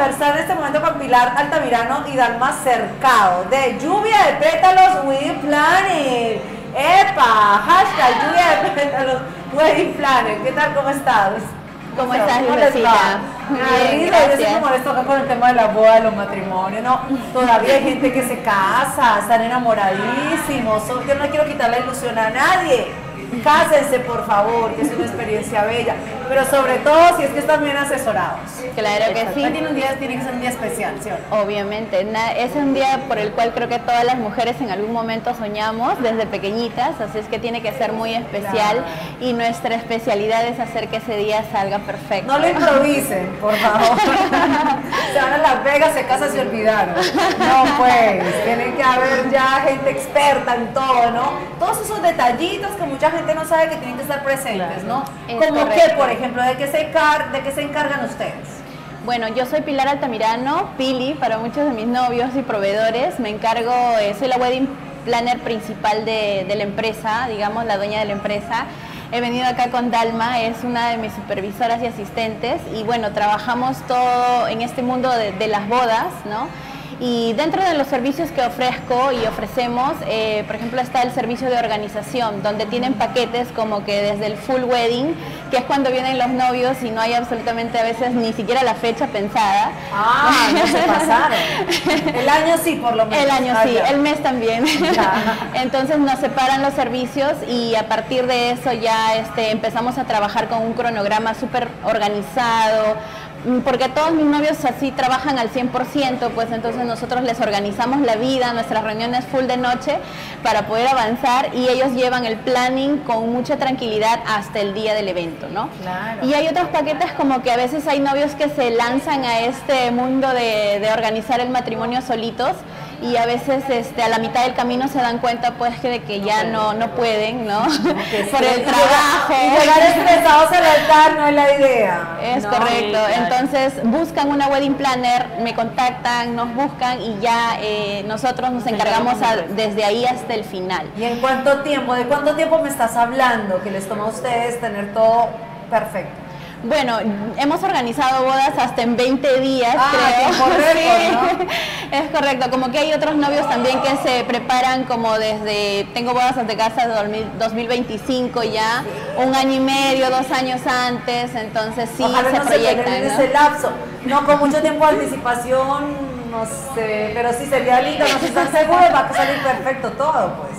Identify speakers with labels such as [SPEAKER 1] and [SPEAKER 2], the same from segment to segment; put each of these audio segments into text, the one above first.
[SPEAKER 1] conversar en este momento con Pilar Altamirano y Dalma Cercado de Lluvia de Pétalos Wedding Planner. ¡Epa! Hashtag Lluvia de Pétalos Wedding Planner. ¿Qué tal? ¿Cómo estás?
[SPEAKER 2] ¿Cómo estás,
[SPEAKER 1] ¿Cómo les
[SPEAKER 2] Lucila?
[SPEAKER 1] Ay, Yo molesto acá con el tema de la boda, de los matrimonios, ¿no? Todavía hay gente que se casa, están enamoradísimos. Yo no quiero quitar la ilusión a nadie. Cásense, por favor, que es una experiencia bella. Pero sobre todo si es que están bien asesorados.
[SPEAKER 2] Claro que sí.
[SPEAKER 1] Tiene, un día, tiene que ser un día especial, ¿sí?
[SPEAKER 2] Obviamente, es un día por el cual creo que todas las mujeres en algún momento soñamos desde pequeñitas, así es que tiene que ser muy especial
[SPEAKER 1] Claro.
[SPEAKER 2] y nuestra especialidad es hacer que ese día salga perfecto.
[SPEAKER 1] No lo improvisen, por favor. se van a Las Vegas, se casan, se olvidaron. No, pues, tiene que haber ya gente experta en todo, ¿no? Todos esos detallitos que mucha gente no sabe que tienen que estar presentes, ¿no?
[SPEAKER 2] Es
[SPEAKER 1] Como que,
[SPEAKER 2] correcto.
[SPEAKER 1] por ejemplo, ¿de qué, se ¿de qué se encargan ustedes?
[SPEAKER 2] Bueno, yo soy Pilar Altamirano, Pili, para muchos de mis novios y proveedores. Me encargo, eh, soy la wedding planner principal de, de la empresa, digamos, la dueña de la empresa. He venido acá con Dalma, es una de mis supervisoras y asistentes. Y bueno, trabajamos todo en este mundo de, de las bodas, ¿no? Y dentro de los servicios que ofrezco y ofrecemos, eh, por ejemplo, está el servicio de organización, donde tienen paquetes como que desde el full wedding, que es cuando vienen los novios y no hay absolutamente a veces ni siquiera la fecha pensada.
[SPEAKER 1] Ah, no se pasaron. El año sí, por lo menos.
[SPEAKER 2] El año
[SPEAKER 1] Ah,
[SPEAKER 2] sí,
[SPEAKER 1] ya.
[SPEAKER 2] el mes también.
[SPEAKER 1] Ya.
[SPEAKER 2] Entonces nos separan los servicios y a partir de eso ya este, empezamos a trabajar con un cronograma súper organizado, porque todos mis novios así trabajan al 100%, pues entonces nosotros les organizamos la vida, nuestras reuniones full de noche para poder avanzar y ellos llevan el planning con mucha tranquilidad hasta el día del evento, ¿no?
[SPEAKER 1] Claro.
[SPEAKER 2] Y hay otros paquetes como que a veces hay novios que se lanzan a este mundo de, de organizar el matrimonio solitos y a veces este, a la mitad del camino se dan cuenta pues que de que ya no, no pueden, ¿no?
[SPEAKER 1] Que
[SPEAKER 2] Por el trabajo.
[SPEAKER 1] llegar- Y llegar estresados al altar no es la idea.
[SPEAKER 2] Es
[SPEAKER 1] No,
[SPEAKER 2] correcto.
[SPEAKER 1] claro.
[SPEAKER 2] Entonces buscan una wedding planner, me contactan, nos buscan y ya eh, nosotros nos encargamos a- desde ahí hasta el final.
[SPEAKER 1] ¿Y en cuánto tiempo? ¿De cuánto tiempo me estás hablando que les toma a ustedes tener todo perfecto?
[SPEAKER 2] Bueno, hemos organizado bodas hasta en 20 días,
[SPEAKER 1] Ah,
[SPEAKER 2] creo. Sí, Es correcto, como que hay otros novios también que se preparan como desde, tengo bodas ante casa de 2000 2025 ya, un año y medio, dos años antes, entonces sí
[SPEAKER 1] Ojalá
[SPEAKER 2] se
[SPEAKER 1] no se
[SPEAKER 2] proyectan. ¿no?
[SPEAKER 1] ese lapso. No, con mucho tiempo de anticipación, no sé, pero sí sería lindo, no sé, están seguros, va a salir perfecto todo, pues.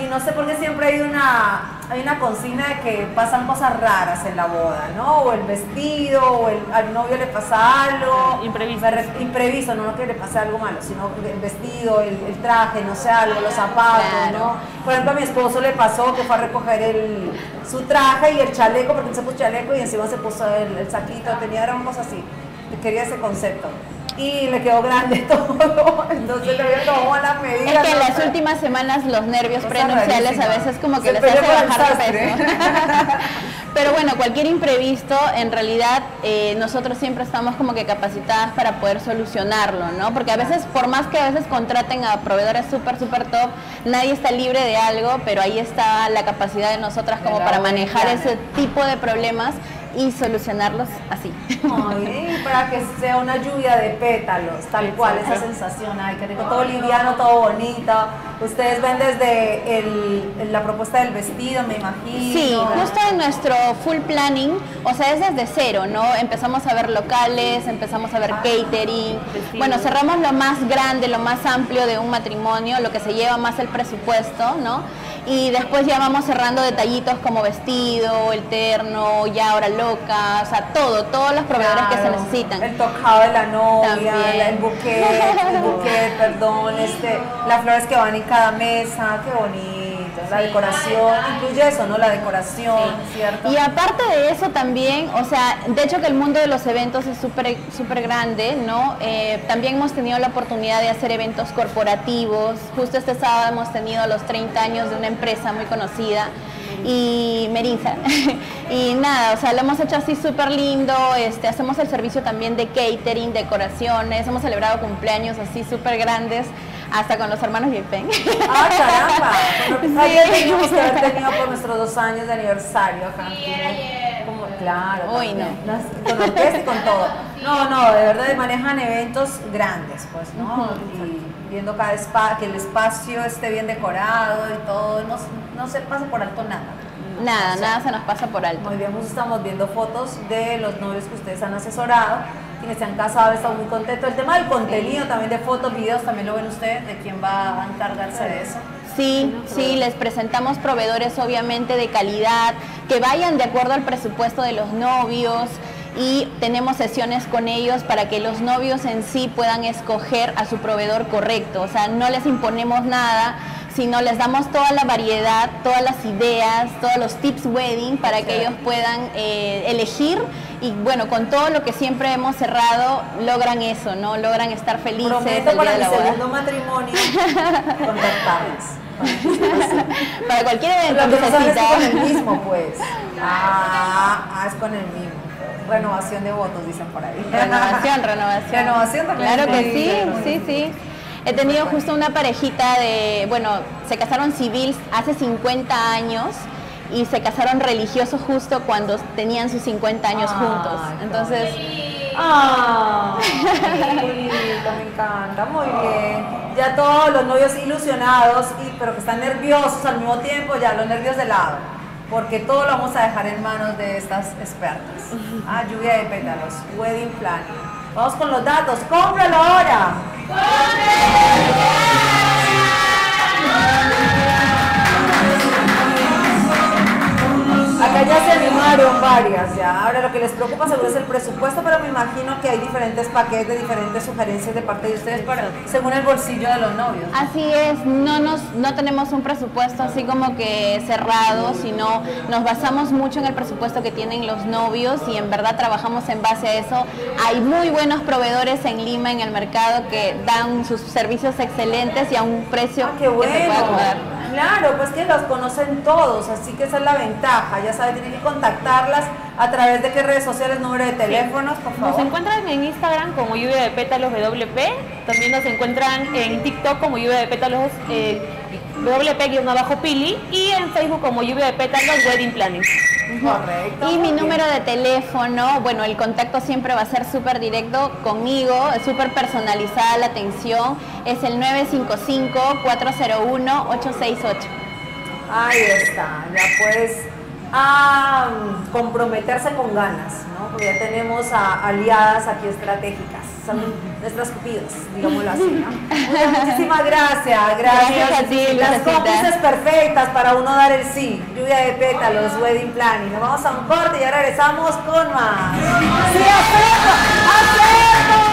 [SPEAKER 1] Y no sé por qué siempre hay una, hay una consigna de que pasan cosas raras en la boda, ¿no? O el vestido, o el- al novio le pasa algo.
[SPEAKER 3] Imprevisto.
[SPEAKER 1] Imprevisto, no, no que le pase algo malo, sino el vestido, el, el traje, no sé, algo, los zapatos,
[SPEAKER 2] Claro.
[SPEAKER 1] ¿no? Por ejemplo, a mi esposo le pasó que fue a recoger el, su traje y el chaleco, porque él se puso chaleco y encima se puso el, el saquito, tenía era una cosa así. Quería ese concepto. Y le quedó grande todo, entonces le había tomado la medida.
[SPEAKER 2] Es que en las últimas semanas los nervios
[SPEAKER 1] Cosa
[SPEAKER 2] prenupciales a veces como que
[SPEAKER 1] Se
[SPEAKER 2] les hace bajar de peso. Pero bueno, cualquier imprevisto, en realidad eh, nosotros siempre estamos como que capacitadas para poder solucionarlo, ¿no? Porque a veces, por más que a veces contraten a proveedores súper, súper top, nadie está libre de algo, pero ahí está la capacidad de nosotras como para manejar ese tipo de problemas y solucionarlos así.
[SPEAKER 1] Ay, para que sea una lluvia de pétalos, tal cual, esa sensación, ay, qué rico, todo liviano, todo bonito. Ustedes ven desde el- la propuesta del vestido, me imagino.
[SPEAKER 2] Sí, justo en nuestro full planning, o sea, es desde cero, ¿no? Empezamos a ver locales, empezamos a ver catering. Bueno, cerramos lo más grande, lo más amplio de un matrimonio, lo que se lleva más el presupuesto, ¿no? Y después ya vamos cerrando detallitos como vestido, el terno, ya ahora loca, o sea, todo, todos los proveedores que se necesitan.
[SPEAKER 1] El tocado de la novia,
[SPEAKER 2] También.
[SPEAKER 1] la- el buquet, el buquet, perdón, este, las flores que van en cada mesa, qué bonito, la decoración, incluye eso, ¿no? La decoración, ¿cierto?
[SPEAKER 2] Y aparte de eso también, o sea, de hecho que el mundo de los eventos es súper súper grande, ¿no? Eh, también hemos tenido la oportunidad de hacer eventos corporativos. Justo este sábado hemos tenido los 30 años de una empresa muy conocida y Merinza. y nada, o sea, lo hemos hecho así súper lindo, este, hacemos el servicio también de catering, decoraciones, hemos celebrado cumpleaños así súper grandes, hasta con los hermanos Yepen.
[SPEAKER 1] ¡Ah, caramba! Bueno,
[SPEAKER 2] Sí.
[SPEAKER 1] ayer teníamos que haber tenido por nuestros dos años de aniversario acá. Como- Claro.
[SPEAKER 2] Uy,
[SPEAKER 1] también. Las- Con orquesta y con todo. No, no, de verdad manejan eventos grandes, pues, ¿no? Y viendo cada espacio, que el espacio esté bien decorado y todo, no, no se pasa por alto nada.
[SPEAKER 2] Nada, nada se nos pasa por alto.
[SPEAKER 1] Muy bien, pues estamos viendo fotos de los novios que ustedes han asesorado, quienes se han casado, están muy contentos. El tema del contenido también de fotos, videos, también lo ven ustedes, de quién va a encargarse de eso.
[SPEAKER 2] Sí, sí, les presentamos proveedores obviamente de calidad, que vayan de acuerdo al presupuesto de los novios y tenemos sesiones con ellos para que los novios en sí puedan escoger a su proveedor correcto. O sea, no les imponemos nada, sino les damos toda la variedad, todas las ideas, todos los tips wedding para que ellos puedan eh, elegir y bueno, con todo lo que siempre hemos cerrado, logran eso, ¿no? Logran estar felices.
[SPEAKER 1] Prometo para mi segundo matrimonio
[SPEAKER 2] para cualquier evento
[SPEAKER 1] que es con el mismo, pues. Ah, ah, es con el mismo. Renovación de votos, dicen por ahí.
[SPEAKER 2] Renovación, renovación.
[SPEAKER 1] Renovación también.
[SPEAKER 2] Claro que sí, sí, sí. He tenido justo una parejita de, bueno, se casaron civiles hace 50 años y se casaron religiosos justo cuando tenían sus 50 años juntos. Entonces...
[SPEAKER 1] ¡Ah! me encanta, muy bien. Ya todos los novios ilusionados, y, pero que están nerviosos al mismo tiempo, ya los nervios de lado, porque todo lo vamos a dejar en manos de estas expertas. Ah, lluvia de pétalos, wedding planning. Vamos con los datos, cómpralo ahora. Acá ya se animaron varias, ya. Ahora lo que les preocupa seguro es el presupuesto, pero me imagino que hay diferentes paquetes, diferentes sugerencias de parte de ustedes para, según el bolsillo de los novios.
[SPEAKER 2] Así es, no nos, no tenemos un presupuesto así como que cerrado, sino nos basamos mucho en el presupuesto que tienen los novios y en verdad trabajamos en base a eso. Hay muy buenos proveedores en Lima en el mercado que dan sus servicios excelentes y a un precio
[SPEAKER 1] ah, que se pueda Claro, pues que los conocen todos, así que esa es la ventaja. Ya saben, tienen que contactarlas a través de qué redes sociales, número de teléfonos, por favor.
[SPEAKER 3] Nos encuentran en Instagram como lluvia de pétalos WP, también nos encuentran en TikTok como lluvia de pétalos eh, WP-pili y en Facebook como lluvia de pétalos Wedding Planning.
[SPEAKER 2] Correcto. Y mi número de teléfono, bueno, el contacto siempre va a ser súper directo conmigo, es súper personalizada la atención, es el 955-401-868.
[SPEAKER 1] Ahí está, ya puedes a comprometerse con ganas, ¿no? Porque ya tenemos a aliadas aquí estratégicas, son nuestras cupidas, digámoslo así, ¿no? Muchísimas gracias, gracias. Las cómplices perfectas para uno dar el sí. Lluvia de pétalos, wedding planning. Nos vamos a un corte y ya regresamos con más. ¡Sí, acepto! ¡Acepto!